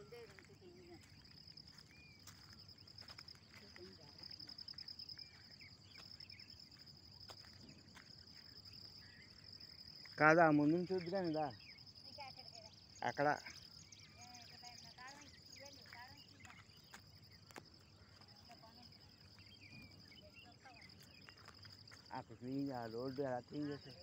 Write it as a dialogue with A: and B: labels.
A: bandeira, não sei quem me engana. Eu tenho garra.
B: కాదా ముందు చూద్దాం ఇదా అక్కడ అక్కడ క్లీన్ చేయాలి రోడ్డు అలా క్లీన్ చేసేది